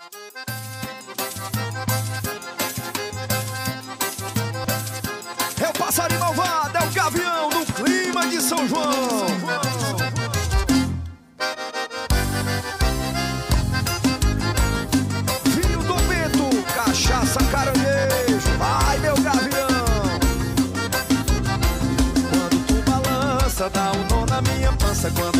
É o passarinho malvado, é o gavião do clima de São João. Filho do Bento, cachaça caranguejo, vai meu gavião. Quando tu balança, dá um nó na minha pança quando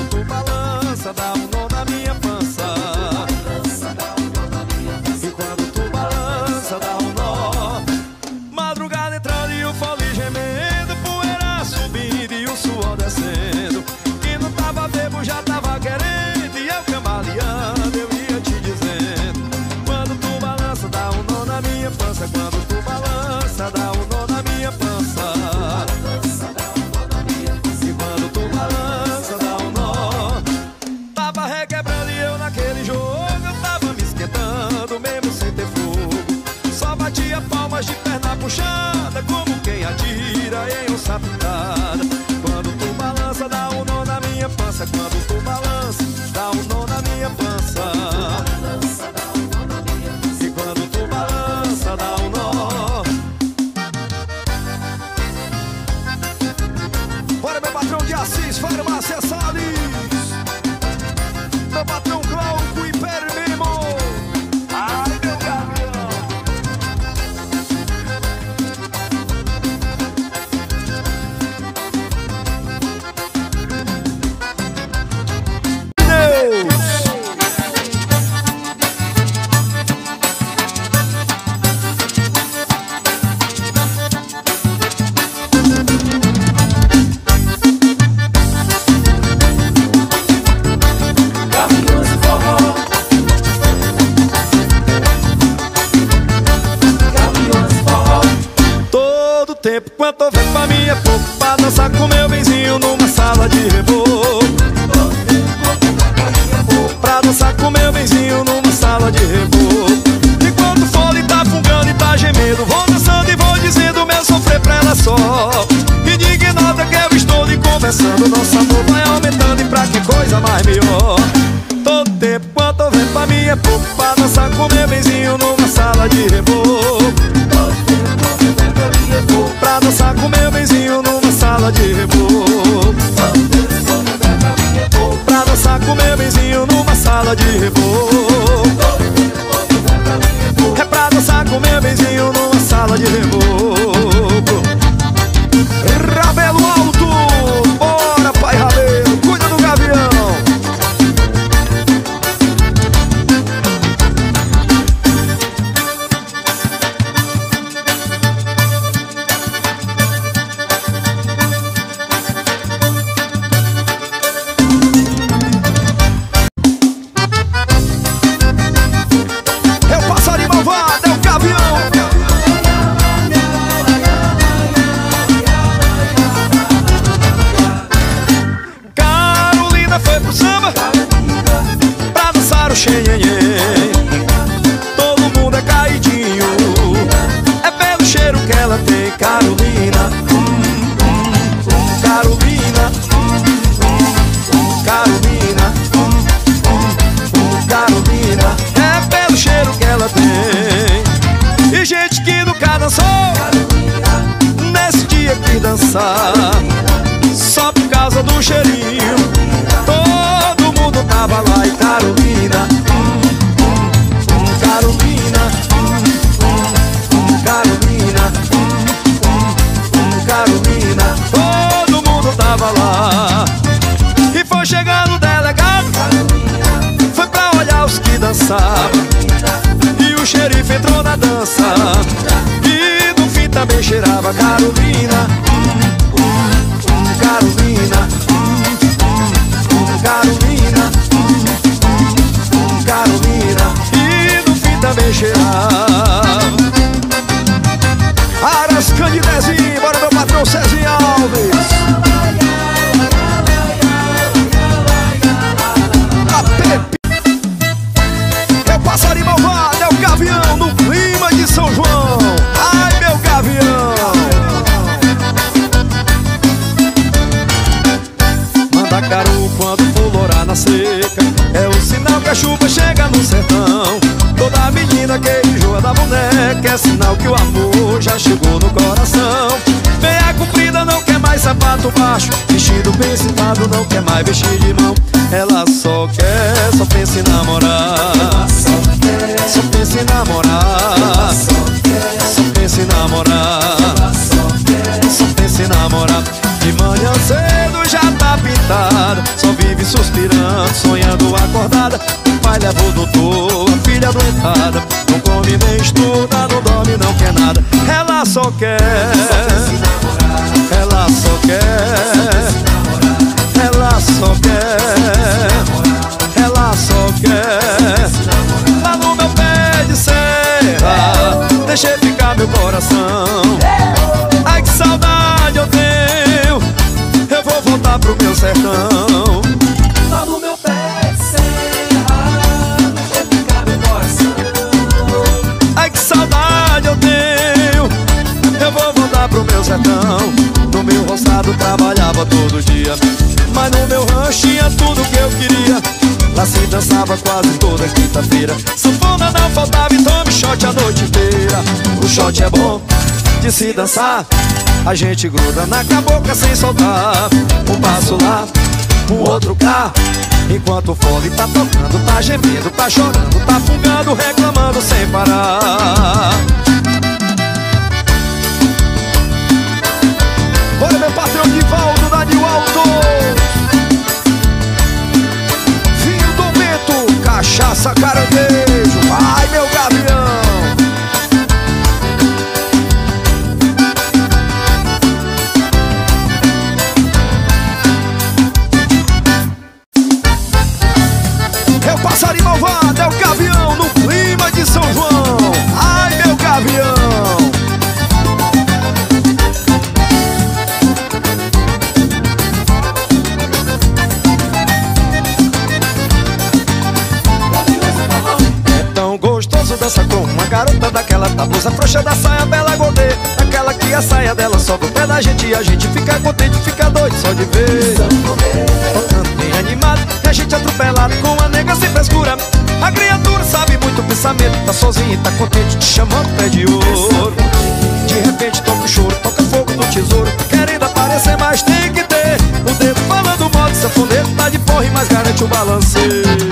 yeah, yeah, yeah. Coração shot é bom de se dançar. A gente gruda na cabocla sem soltar. Um passo lá, um outro cá. Enquanto o fole tá tocando, tá gemendo, tá chorando, tá fungando, reclamando sem parar. Bora meu patrão Divaldo da New Alto. Vinho do Bento, cachaça caranguejo. Vai meu passarinho malvado, é o gavião no clima de São João. Ai meu gavião. É tão gostoso dançar com uma garota daquela da blusa frouxa da saia bela godê Aquela que a saia dela sobe o pé da gente e a gente fica contente, fica doido só de ver. Tocando animado a gente atropelado com a nega sem frescura. A criatura sabe muito pensamento, tá sozinha e tá contente te chamando pé de ouro. De repente toca o choro, toca fogo no tesouro. Querendo aparecer, mas tem que ter O dedo falando modo sanfoneiro Tá de porre, mas garante o balanceio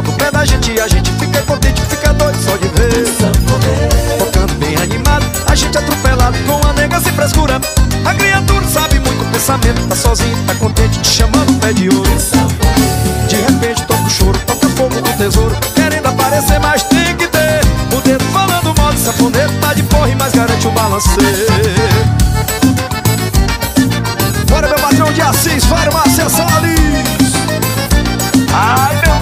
saia dela sobe o pé da gente a gente fica contente, fica doido só de ver. Tocando bem animado, a gente atropelado com a nega sem frescura. A criatura sabe muito pensamento, tá sozinho, tá contente, te chamando pé de ouro. De repente toca o choro, toca fogo no tesouro. Querendo aparecer, mas tem que ter O dedo falando modo. Safoneiro, tá de porre, mas garante o balanceio Bora meu patrão de Assis, farmácia Salles. Ai meu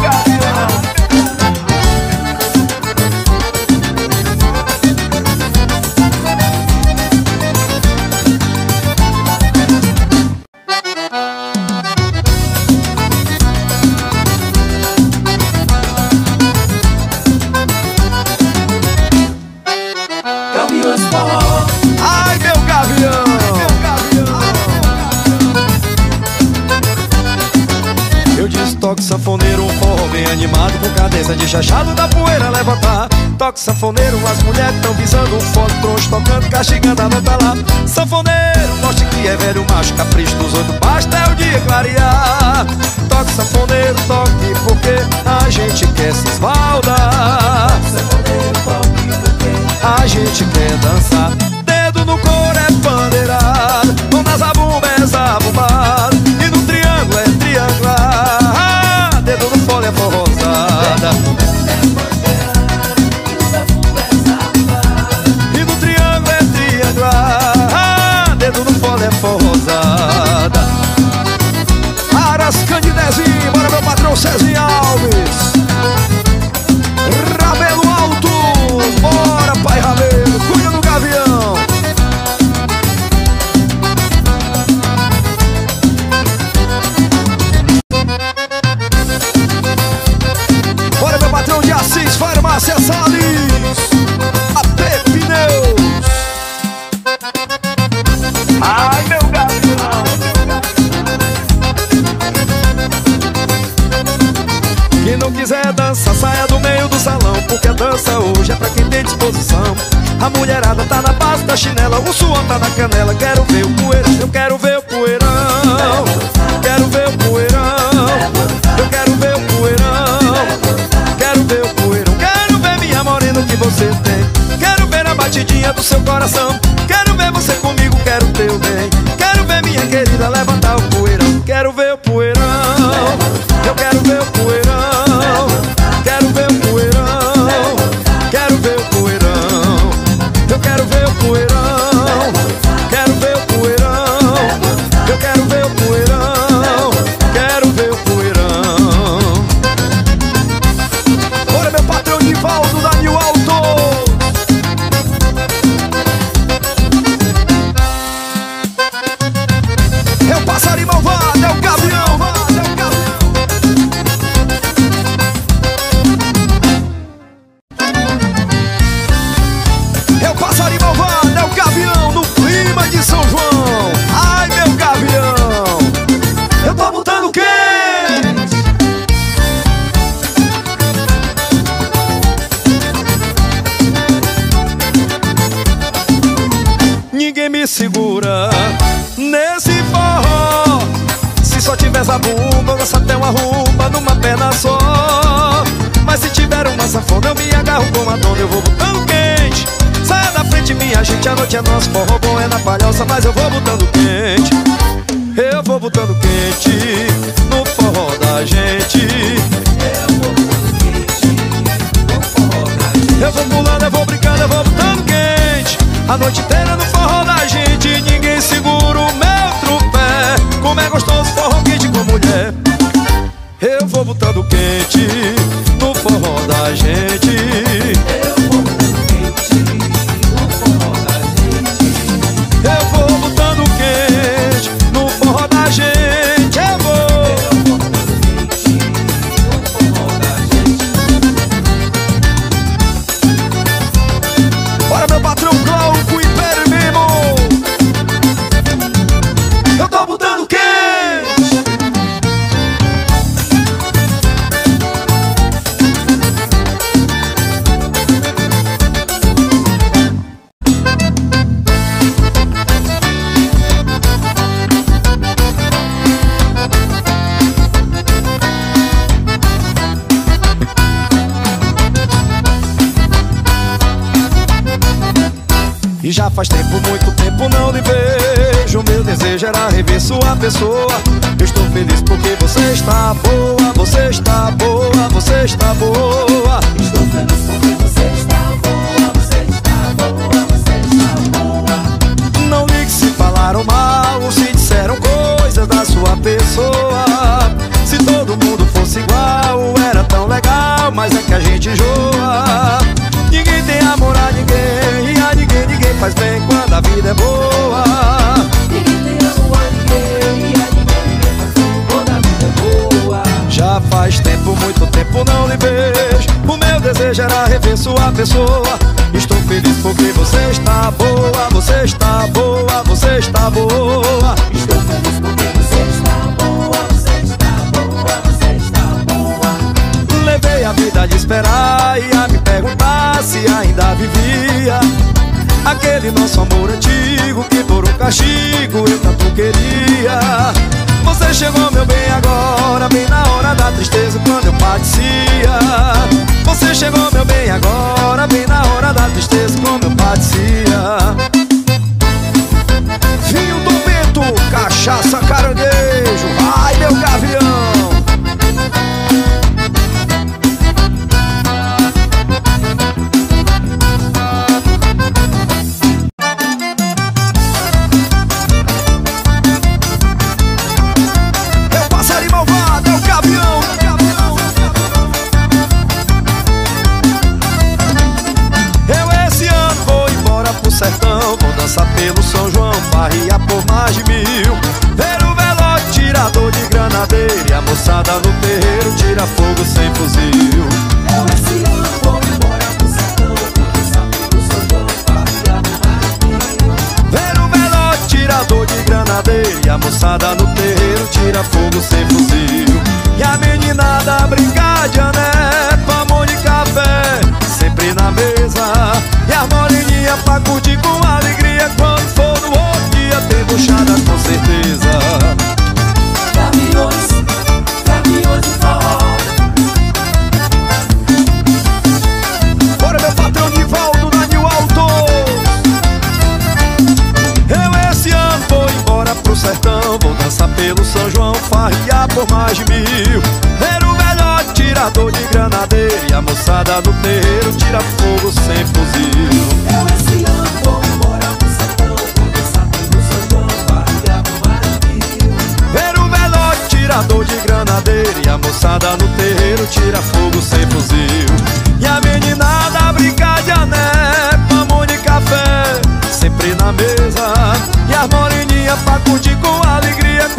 de chachado da poeira levantar Toque sanfoneiro, as mulheres tão visando um foto troncho Tocando, castigando a nota lá. Sanfoneiro, mostre que é velho macho Capricho dos oito, basta é o dia clarear. Toque sanfoneiro, toque porque a gente quer se esbaldar tá na base da chinela, o suor tá na canela. Quero ver o poeirão, eu quero ver o poeirão. Quero ver o poeirão, eu quero ver o poeirão. Quero ver o poeirão, quero ver minha morena que você tem. Quero ver a batidinha do seu coração. Quero ver você comigo, quero teu bem. Quero ver minha querida levantar o poeirão. Quero ver o poeirão, eu quero ver o poeirão. segura nesse forró. Se só tiver bumba lança até uma rumba numa perna só. Mas se tiver uma safona, eu me agarro com a dona, eu vou botando quente. Saia da frente, minha gente, a noite é nossa, forró bom é na palhoça Mas eu vou botando quente, eu vou botando quente No forró da gente. A noite inteira no forró da gente Ninguém segura o meu trupé Como é gostoso forró quente com mulher. Eu vou botando quente No forró da gente. pessoa. Eu estou feliz porque você está boa. sabor Moçada no terreiro tira fogo sem fuzil. pra curtir com alegria.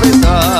Aproveitar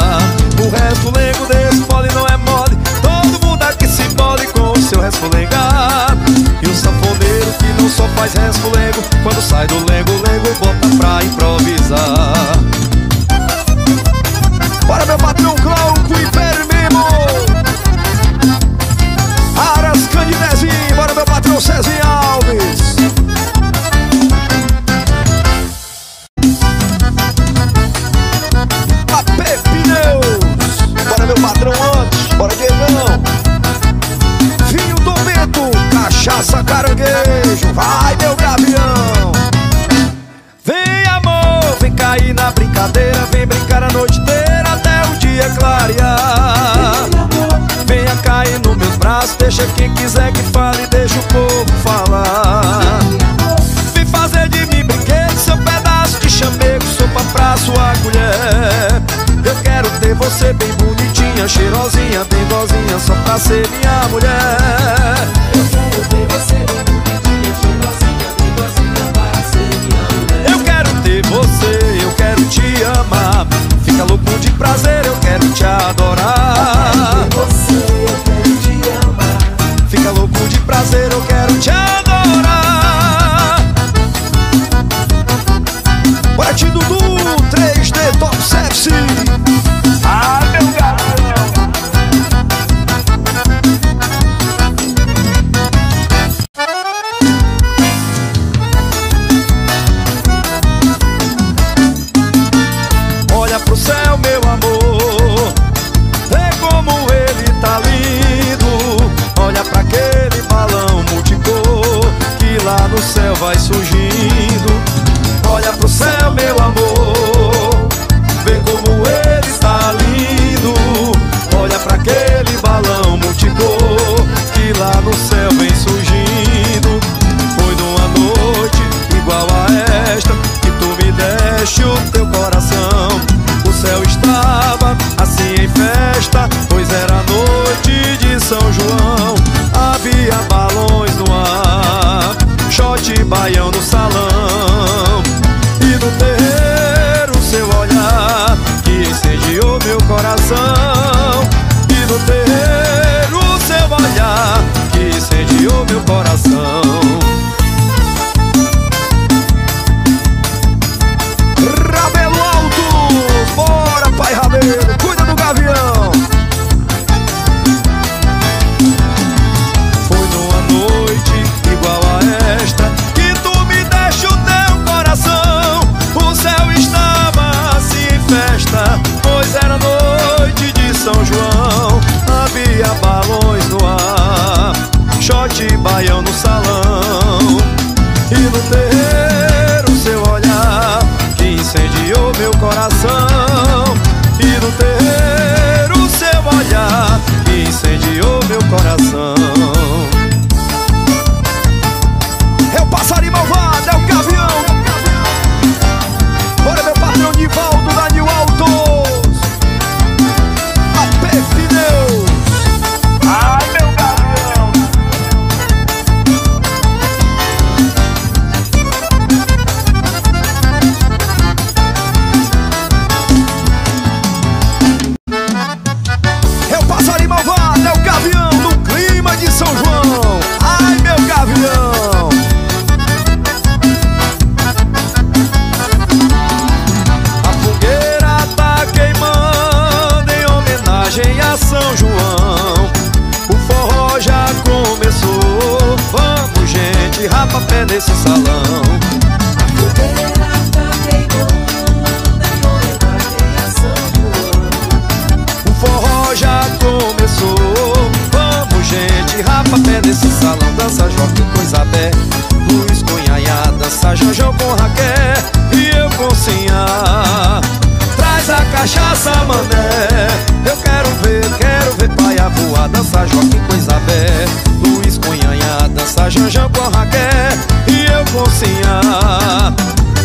Eu com Raquel e eu com Sinha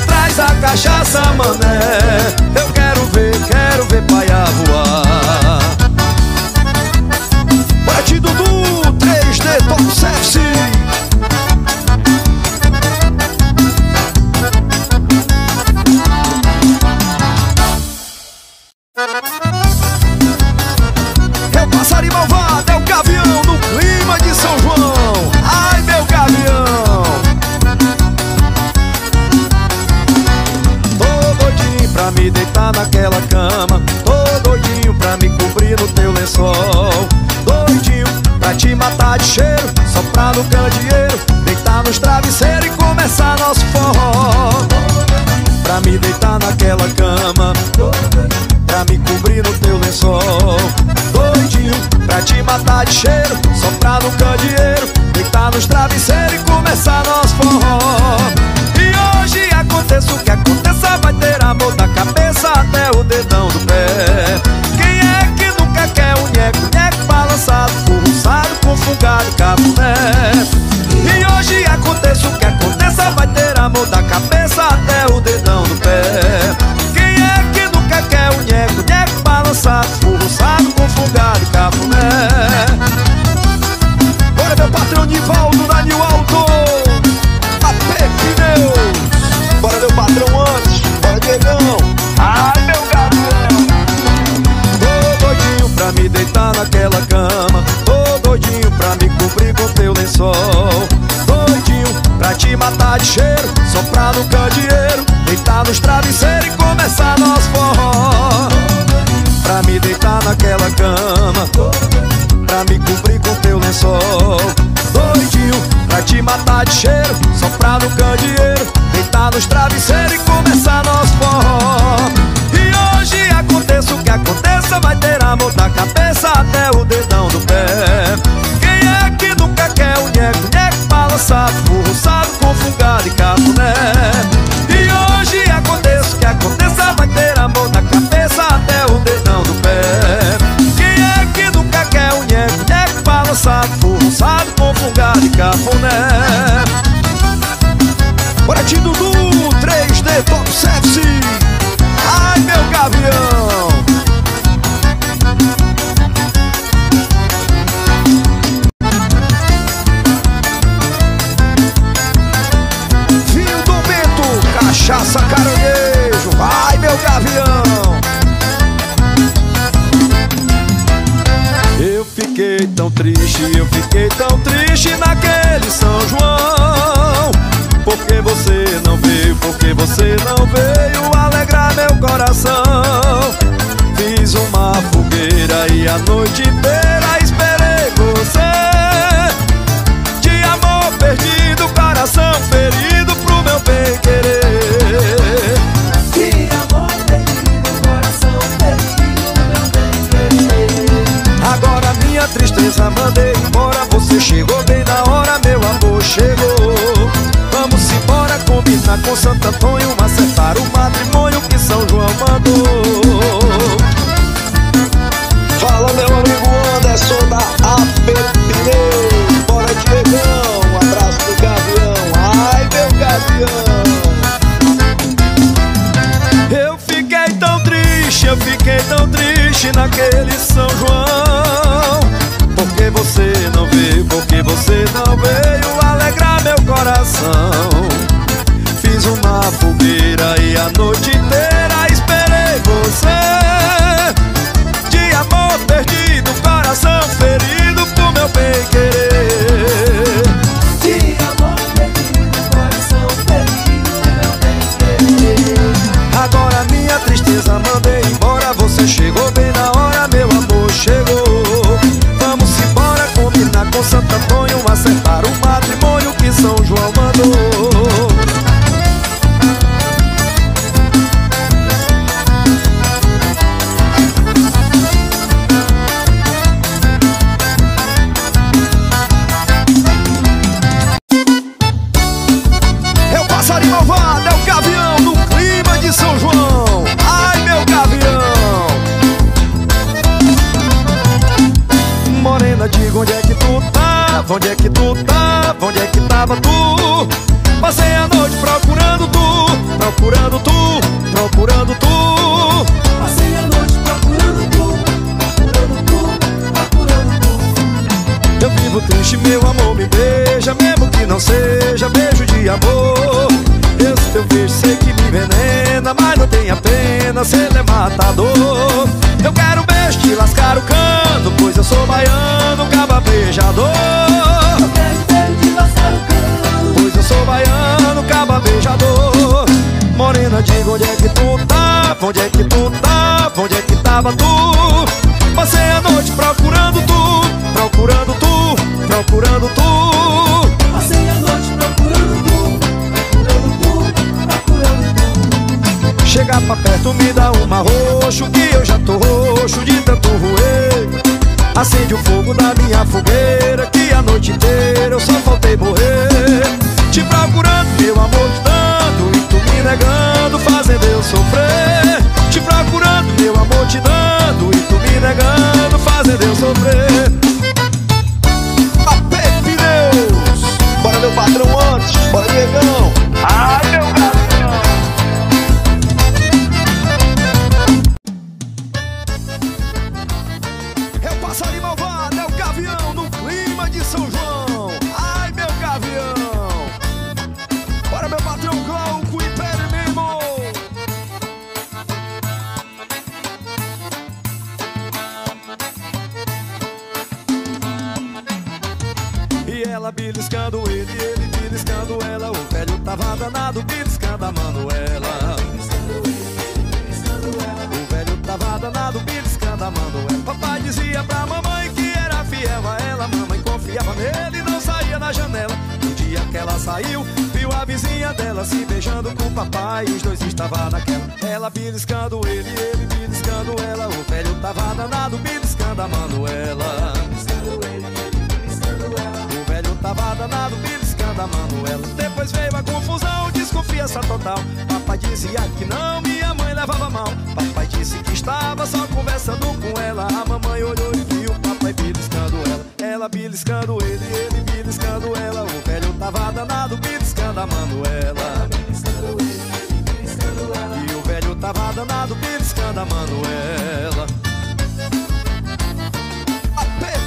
Traz a cachaça, mané. Eu quero ver, quero ver paia voar. Bate Dudu, 3D Top Service Santo Antônio fogueira e a noite inteira. Onde é que tu tá Onde é que tava tu? Passei a noite procurando tu Procurando tu Procurando tu. Passei a noite procurando tu Procurando tu, procurando tu. Chega pra perto, me dá uma roxo Que eu já tô roxo de tanto roer. Acende o fogo da minha fogueira Que a noite inteira eu só faltei morrer. Te procurando, meu amor, te dando E tu me negando, fazendo eu sofrer negando, fazendo eu sofrer. Apê Pneus Bora meu patrão antes, bora negão ela saiu, viu a vizinha dela se beijando com o papai. Os dois estavam naquela. Ela beliscando ele, ele beliscando ela. O velho tava danado, beliscando a Manuela. O velho tava danado, beliscando a Manuela. Depois veio a confusão, desconfiança total. Papai dizia que não, minha mãe levava mal. Papai disse que estava só conversando com ela. A mamãe olhou e viu o papai vai beliscando ela, ela beliscando ele, ele beliscando ela. O velho tava danado beliscando a Manuela. E o velho tava danado beliscando a Manuela.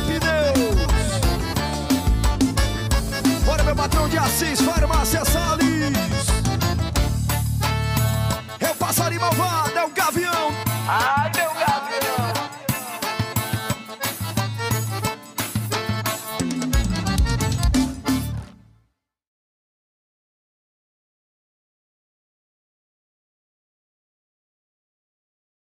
Deus! Bora meu patrão de Assis, farmácia Salles! É o passarinho malvado, é o gavião! Ah!